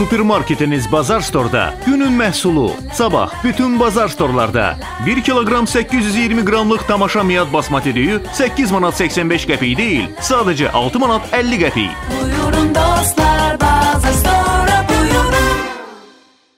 Supermarketiniz Bazar Storda günün məhsulu. Sabah bütün Bazar Storlarda 1 kiloqram 820 qramlıq tamaşa miyad basmati düyü 8 manat 85 qəpik deyil, sadəcə 6 manat 50 qəpik. Buyurun dostlar